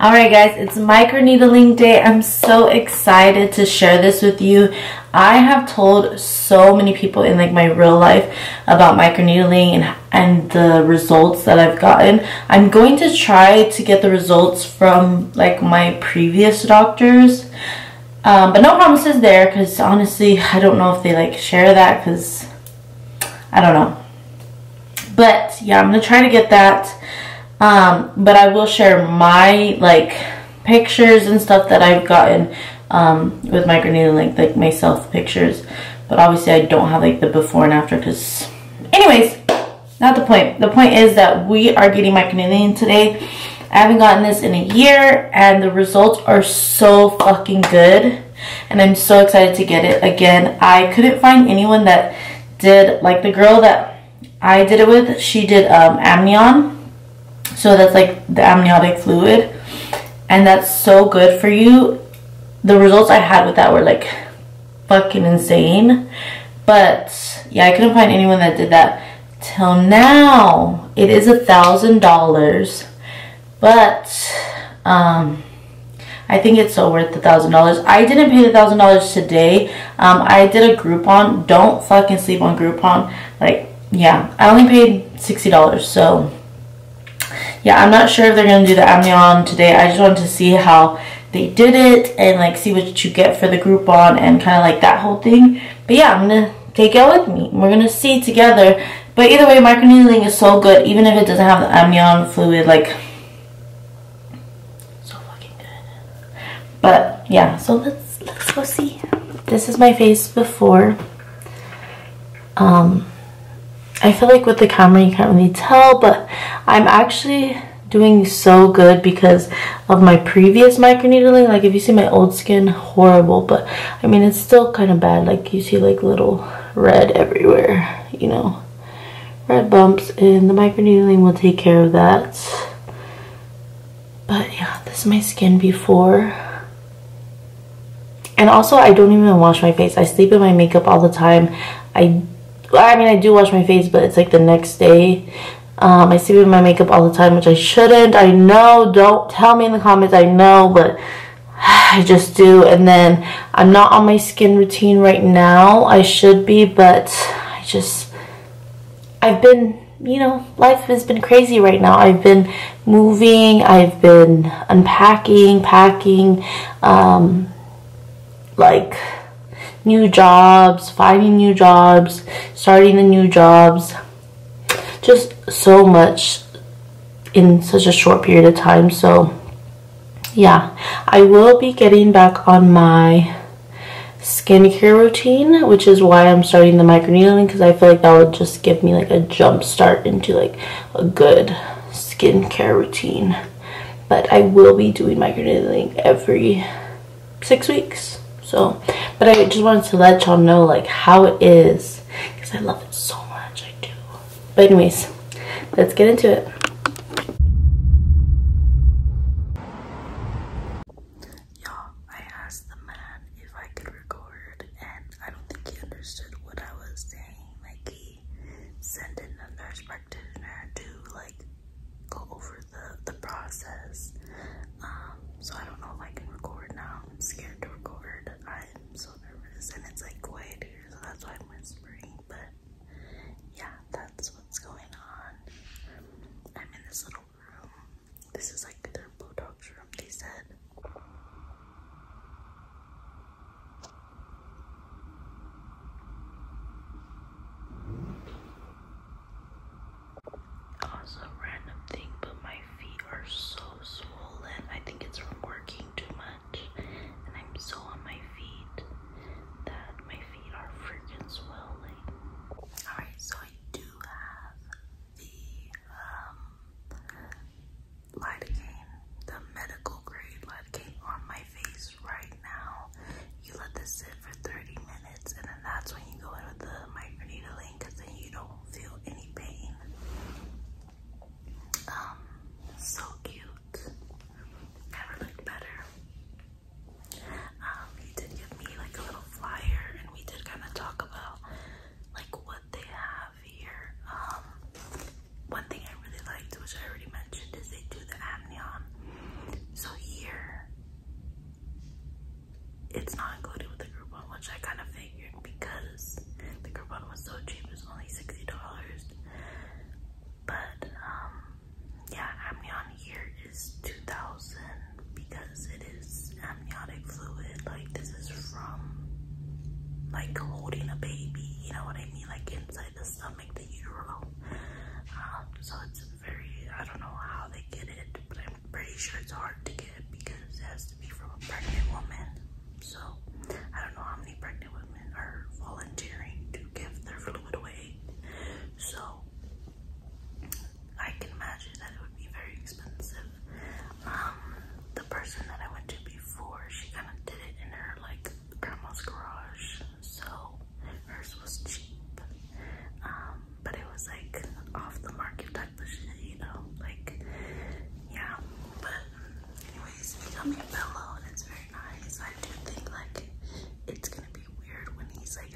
Alright guys, it's microneedling day. I'm so excited to share this with you. I have told so many people in like my real life about microneedling and, and the results that I've gotten. I'm going to try to get the results from like my previous doctors. Um, but no promises there because honestly, I don't know if they like share that because I don't know. But yeah, I'm going to try to get that. Um, but I will share my like pictures and stuff that I've gotten um, with microneedling, like, like my self pictures. But obviously I don't have like the before and after because anyways, not the point. The point is that we are getting microneedling today. I haven't gotten this in a year and the results are so fucking good. And I'm so excited to get it again. I couldn't find anyone that did like the girl that I did it with. She did um, amnion so that's like the amniotic fluid. And that's so good for you. The results I had with that were like fucking insane. But yeah, I couldn't find anyone that did that till now. It is a thousand dollars. But um I think it's so worth the thousand dollars. I didn't pay the thousand dollars today. Um, I did a Groupon. Don't fucking sleep on Groupon. Like, yeah, I only paid sixty dollars. So yeah, I'm not sure if they're going to do the amnion today. I just wanted to see how they did it and like see what you get for the Groupon and kind of like that whole thing. But yeah, I'm going to take it with me. We're going to see together. But either way, microneedling is so good. Even if it doesn't have the amnion fluid, like, so fucking good. But yeah, so let's, let's go see. This is my face before. Um, I feel like with the camera you can't really tell, but I'm actually doing so good because of my previous microneedling. Like if you see my old skin, horrible, but I mean it's still kind of bad. Like you see like little red everywhere, you know, red bumps and the microneedling will take care of that. But yeah, this is my skin before. And also I don't even wash my face. I sleep in my makeup all the time. I I mean, I do wash my face, but it's like the next day. Um, I sleep with my makeup all the time, which I shouldn't. I know. Don't tell me in the comments. I know, but I just do. And then I'm not on my skin routine right now. I should be, but I just, I've been, you know, life has been crazy right now. I've been moving. I've been unpacking, packing, um, like new jobs, finding new jobs, starting the new jobs. Just so much in such a short period of time. So yeah, I will be getting back on my skincare routine, which is why I'm starting the microneedling because I feel like that would just give me like a jump start into like a good skincare routine. But I will be doing microneedling every six weeks. So, but I just wanted to let y'all know like how it is because I love it so much. I do. But anyways, let's get into it.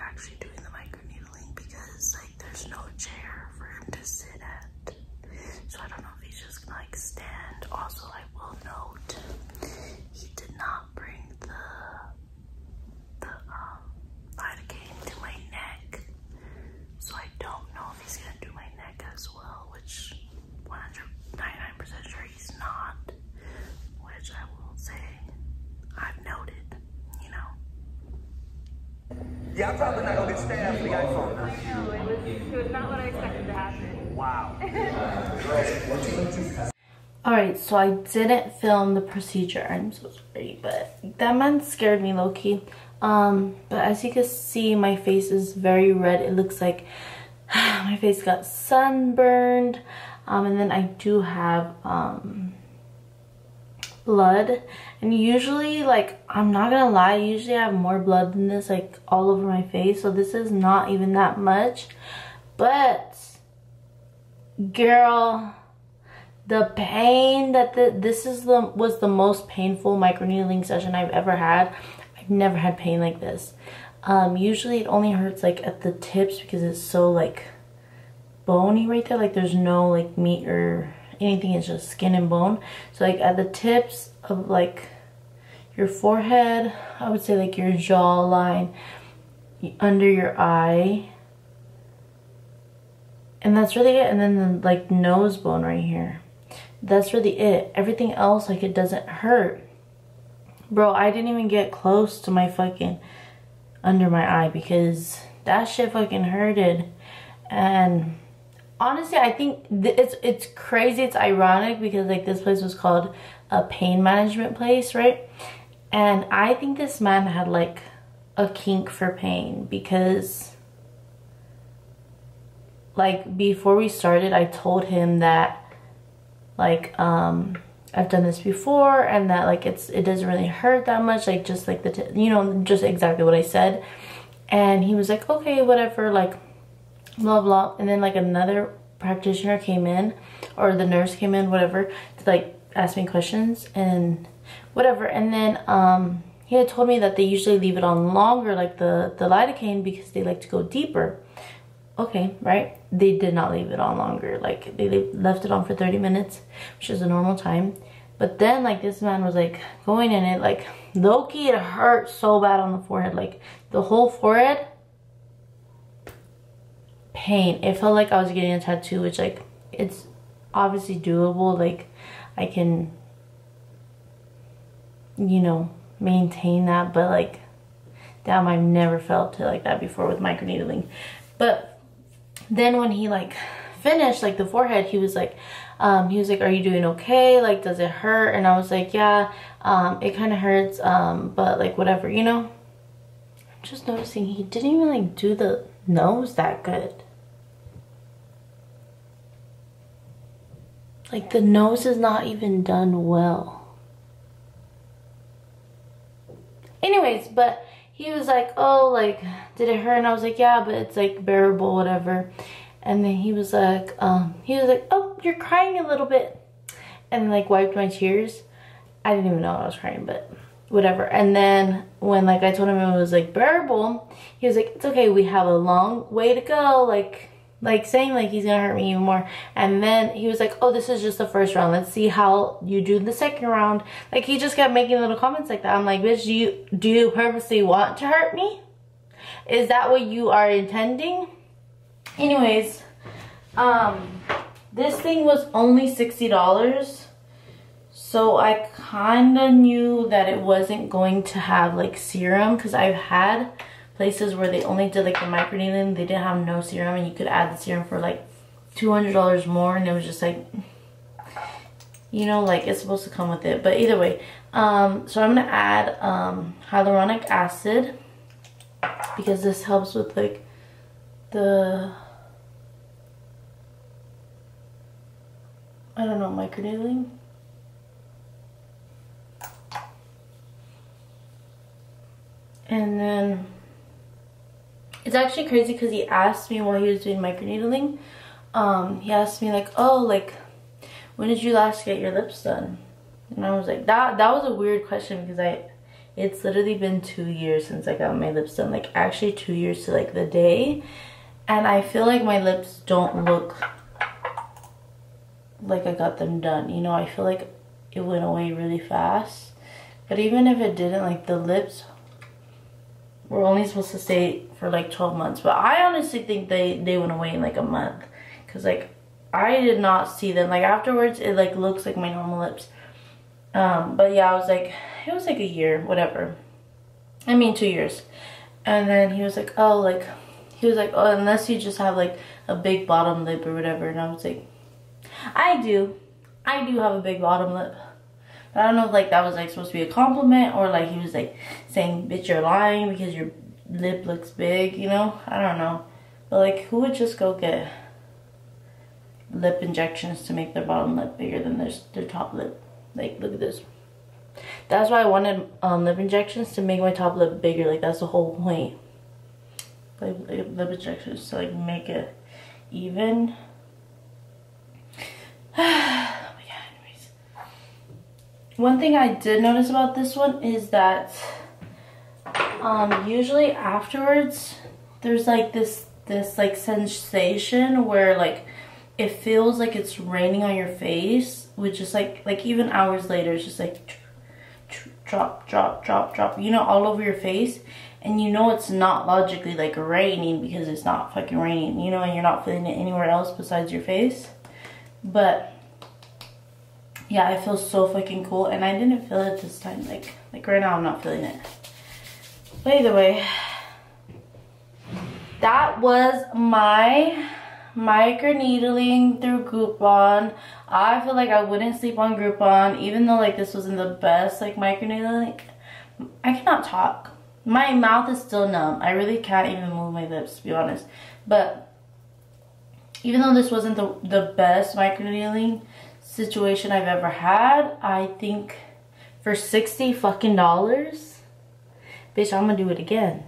actually doing the microneedling because like there's no chair for him to sit at. So I don't know if he's just gonna like stand. Also, I will know Yeah, I'm probably not gonna get stabbed for the iPhone. I know, it was, it was not what I expected to happen. Wow. Alright, so I didn't film the procedure. I'm so sorry, but that man scared me low-key. Um, but as you can see, my face is very red. It looks like my face got sunburned. Um, and then I do have um, blood. And usually, like, I'm not gonna lie, usually I have more blood than this, like, all over my face. So this is not even that much. But, girl the pain that the this is the was the most painful microneedling session I've ever had. I've never had pain like this. Um, usually it only hurts like at the tips because it's so like bony right there. Like there's no like meat or anything. is just skin and bone. So like at the tips of like your forehead, I would say like your jawline, under your eye. And that's really it. And then the like nose bone right here that's really it. Everything else, like, it doesn't hurt. Bro, I didn't even get close to my fucking under my eye because that shit fucking hurted. And honestly, I think it's it's crazy. It's ironic because like this place was called a pain management place, right? And I think this man had like a kink for pain because like before we started, I told him that like um I've done this before and that like it's it doesn't really hurt that much like just like the you know just exactly what I said and he was like okay whatever like blah blah and then like another practitioner came in or the nurse came in whatever to like ask me questions and whatever and then um he had told me that they usually leave it on longer like the the lidocaine because they like to go deeper okay, right? They did not leave it on longer. Like they left it on for 30 minutes, which is a normal time. But then like this man was like going in it like low-key it hurt so bad on the forehead. Like the whole forehead pain. It felt like I was getting a tattoo, which like it's obviously doable. Like I can you know maintain that but like damn I've never felt it like that before with microneedling. But then when he like finished like the forehead he was like um, he was like are you doing okay like does it hurt and i was like yeah um, it kind of hurts um, but like whatever you know i'm just noticing he didn't even like do the nose that good like the nose is not even done well anyways but he was like, oh, like, did it hurt? And I was like, yeah, but it's like bearable, whatever. And then he was like, um, he was like, oh, you're crying a little bit. And like wiped my tears. I didn't even know I was crying, but whatever. And then when like I told him it was like bearable, he was like, it's okay, we have a long way to go. Like, like saying like he's gonna hurt me even more. And then he was like oh this is just the first round. Let's see how you do the second round. Like he just kept making little comments like that. I'm like bitch do you do you purposely want to hurt me? Is that what you are intending? Anyways um this thing was only 60 dollars. So i kind of knew that it wasn't going to have like serum because i've had places where they only did like the microneedling they didn't have no serum and you could add the serum for like $200 more and it was just like you know like it's supposed to come with it. But either way um, so I'm gonna add um, hyaluronic acid because this helps with like the I don't know microneedling? And then it's actually crazy because he asked me while he was doing microneedling. Um, he asked me like, oh, like, when did you last get your lips done? And I was like, that that was a weird question because I, it's literally been two years since I got my lips done. Like actually two years to like the day. And I feel like my lips don't look like I got them done. You know, I feel like it went away really fast. But even if it didn't, like the lips were only supposed to stay for like 12 months. But I honestly think they, they went away in like a month. Because like I did not see them. Like afterwards it like looks like my normal lips. Um, but yeah, I was like, it was like a year, whatever. I mean two years. And then he was like, oh, like, he was like, oh, unless you just have like a big bottom lip or whatever. And I was like, I do. I do have a big bottom lip. But I don't know if like that was like supposed to be a compliment or like he was like saying, bitch, you're lying because your lip looks big, you know? I don't know. But like, who would just go get lip injections to make their bottom lip bigger than their, their top lip? Like, look at this. That's why I wanted um, lip injections to make my top lip bigger. Like, that's the whole point. Like, lip injections to like make it even. oh my god, anyways. One thing I did notice about this one is that um, usually afterwards there's like this this like sensation where like it feels like it's raining on your face which is like like even hours later it's just like drop drop drop drop you know all over your face. And you know it's not logically like raining because it's not fucking raining you know and you're not feeling it anywhere else besides your face. But yeah I feel so fucking cool and i didn't feel it this time like like right now i'm not feeling it but either way that was my microneedling through Groupon. I feel like I wouldn't sleep on Groupon even though like this wasn't the best like microneedling. I cannot talk. My mouth is still numb. I really can't even move my lips to be honest. But even though this wasn't the, the best microneedling situation I've ever had, I think for 60 fucking dollars, bitch, I'm gonna do it again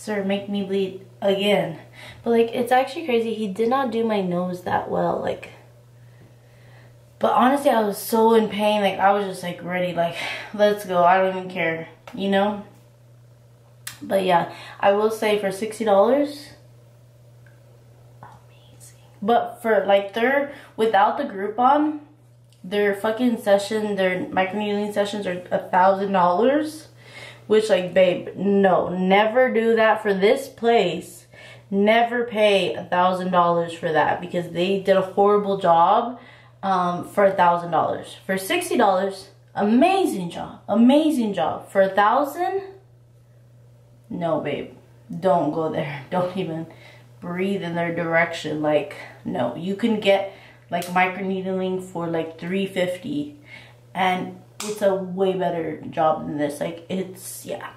sir, make me bleed again. But like, it's actually crazy. He did not do my nose that well. Like, but honestly, I was so in pain. Like, I was just like ready. Like, let's go. I don't even care, you know? But yeah, I will say for $60, amazing. But for like their, without the Groupon, their fucking session, their microneedling sessions are a thousand dollars which like, babe, no, never do that for this place. Never pay a thousand dollars for that because they did a horrible job um, for a thousand dollars. For sixty dollars, amazing job, amazing job. For a thousand, no, babe, don't go there. Don't even breathe in their direction. Like, no, you can get like microneedling for like 350 and it's a way better job than this. Like, it's, yeah.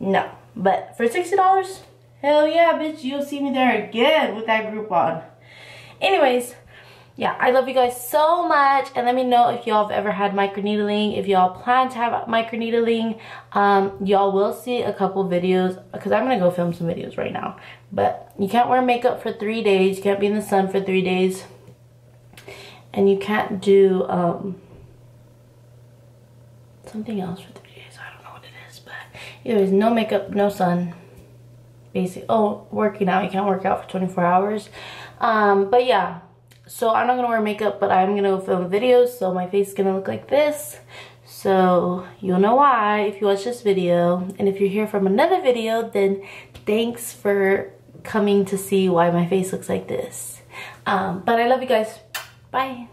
No. But for $60, hell yeah, bitch, you'll see me there again with that Groupon. Anyways, yeah, I love you guys so much. And let me know if y'all have ever had microneedling. If y'all plan to have microneedling, um, y'all will see a couple videos. Because I'm going to go film some videos right now. But you can't wear makeup for three days. You can't be in the sun for three days. And you can't do... Um, something else for three days. I don't know what it is, but anyways, no makeup, no sun. Basic. Oh, working out. You can't work out for 24 hours. Um, but yeah, so I'm not gonna wear makeup, but I'm gonna film videos, so my face is gonna look like this. So you'll know why if you watch this video. And if you're here from another video, then thanks for coming to see why my face looks like this. Um, but I love you guys. Bye.